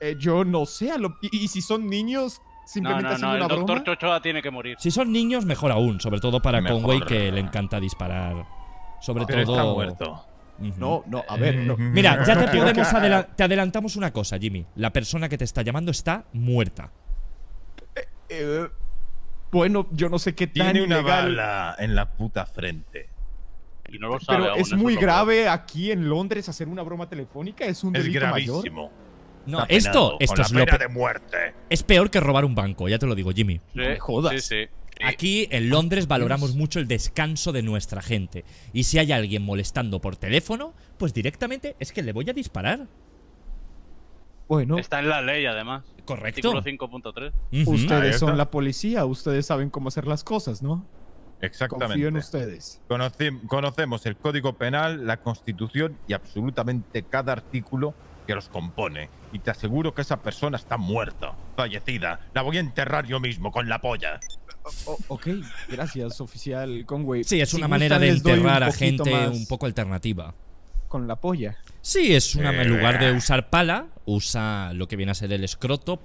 Eh, yo no sé. a lo- y, y si son niños, No, simplemente no, no, el una doctor broma. Chochoa tiene que morir. Si son niños, mejor aún, sobre todo para Mejor. Conway que le encanta disparar. Sobre Pero todo. está muerto. No, no, a ver, no. Mira, ya te No podemos adela- te adelantamos una cosa, Jimmy. La persona que te está llamando está muerta. Eh, bueno, yo no sé qué tan Tiene una ilegal, bala en la puta frente. Y no lo sabe Pero aún, es muy grave aquí en Londres hacer una broma telefónica. Es un Es delito mayor. No, Está esto, esto con es la lo de muerte. es peor que robar un banco, ya te lo digo, Jimmy. Sí, me jodas. Sí. Aquí en Londres valoramos mucho el descanso de nuestra gente. Y si hay alguien molestando por teléfono, pues directamente es que le voy a disparar. Bueno, Está en la ley, además. Correcto. Artículo 5.3. Ujú. Ahí ustedes son la policía. Ustedes saben cómo hacer las cosas, ¿no? Exactamente. Confío en ustedes. Conoce- conocemos el Código Penal, la Constitución y absolutamente cada artículo que los compone. Y te aseguro que esa persona está muerta, fallecida. La voy a enterrar yo mismo con la polla. O- ok, gracias, oficial Conway. Sí, es Si una manera de enterrar a gente un poco alternativa. Con la polla. Sí, es una. Eh. En lugar de usar pala, usa lo que viene a ser el escroto